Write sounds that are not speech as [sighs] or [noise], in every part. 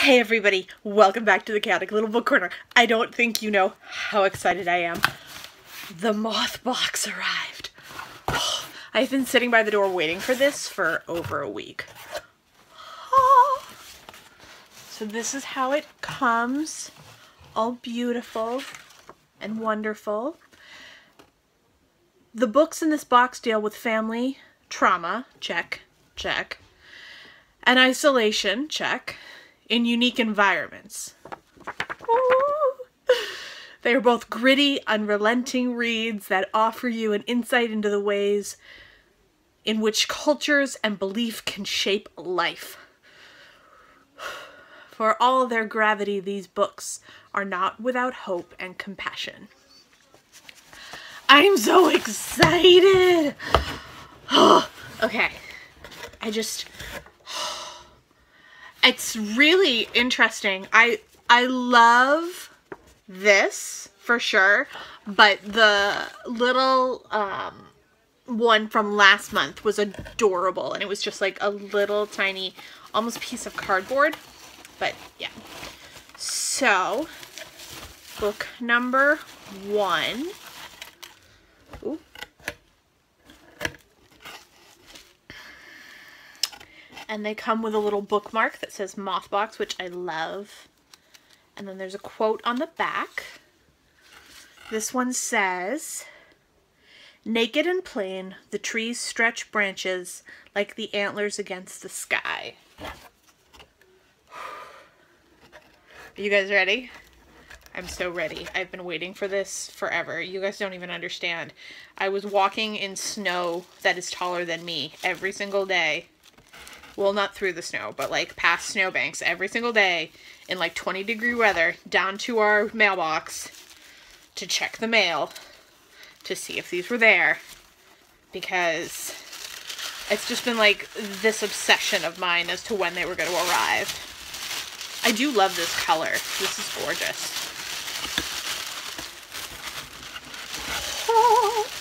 Hey everybody, welcome back to the Chaotic Little Book Corner. I don't think you know how excited I am. The Mothbox arrived. [sighs] I've been sitting by the door waiting for this for over a week. [sighs] So this is how it comes, all beautiful and wonderful. The books in this box deal with family, trauma, check, check, and isolation, check, in unique environments. They are both gritty, unrelenting reads that offer you an insight into the ways in which cultures and belief can shape life. For all their gravity, these books are not without hope and compassion. I'm so excited! [gasps] okay, I just it's really interesting. I I love this for sure, but the little um one from last month was adorable and it was just like a little tiny almost piece of cardboard. But yeah. So, book number 1 And they come with a little bookmark that says Mothbox, which I love. And then there's a quote on the back. This one says, Naked and plain, the trees stretch branches like the antlers against the sky. [sighs] Are you guys ready? I'm so ready. I've been waiting for this forever. You guys don't even understand. I was walking in snow that is taller than me every single day. Well, not through the snow, but like past snowbanks every single day in like 20 degree weather down to our mailbox to check the mail to see if these were there because it's just been like this obsession of mine as to when they were going to arrive. I do love this color. This is gorgeous. Okay. [laughs]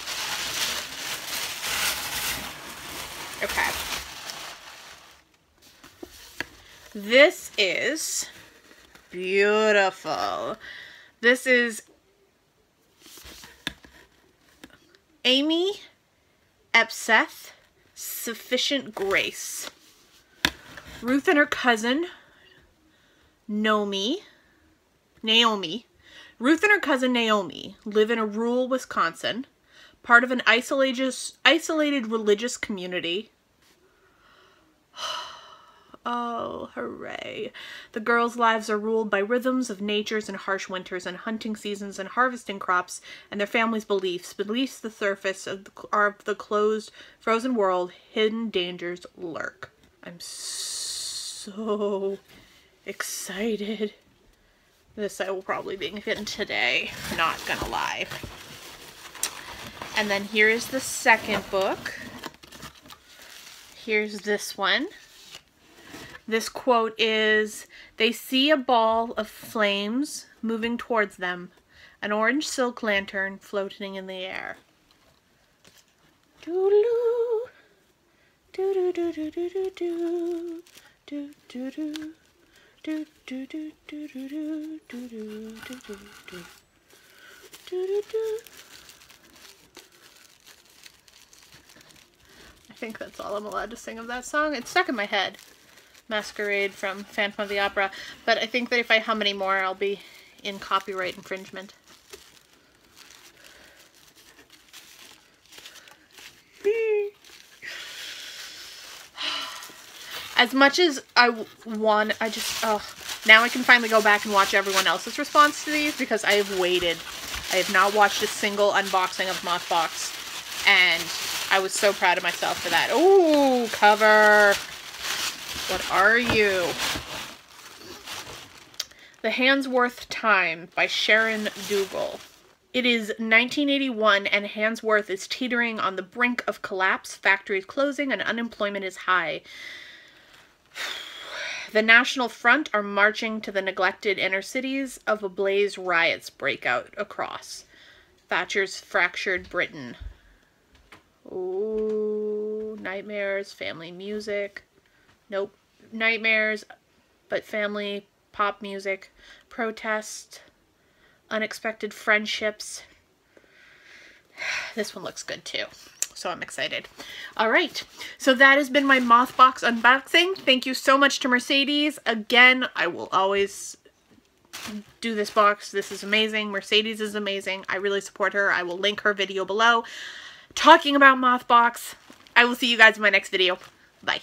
This is beautiful. This is Amy Espeseth, Sufficient Grace. Ruth and her cousin, Naomi, Naomi, Ruth and her cousin Naomi live in a rural Wisconsin part of an isolated, isolated religious community. Oh, hooray. The girls' lives are ruled by rhythms of natures and harsh winters and hunting seasons and harvesting crops and their families' beliefs. Beneath the surface of the, of the closed, frozen world, hidden dangers lurk. I'm so excited. This I will probably be getting today, not gonna lie. And then here is the second book. Here's this one. This quote is, they see a ball of flames moving towards them, an orange silk lantern floating in the air. Doo-doo-doo. think that's all I'm allowed to sing of that song. It's stuck in my head. Masquerade from Phantom of the Opera. But I think that if I hum any more, I'll be in copyright infringement. [sighs] As much as I want, I just, oh, now I can finally go back and watch everyone else's response to these because I have waited. I have not watched a single unboxing of Mothbox. And I was so proud of myself for that. Ooh, cover. What are you? The Handsworth Time by Sharon Duggal. It is 1981 and Handsworth is teetering on the brink of collapse. Factories closing and unemployment is high. [sighs] The National Front are marching to the neglected inner cities of ablaze riots break out across. Thatcher's fractured Britain. Ooh, nightmares, family music. Nope. Nightmares, but family, pop music, protest, unexpected friendships. [sighs] This one looks good too so I'm excited. All right, so that has been my Mothbox unboxing. Thank you so much to Mercedes. Again, I will always do this box. This is amazing. Mercedes is amazing. I really support her. I will link her video below talking about Mothbox. I will see you guys in my next video. Bye.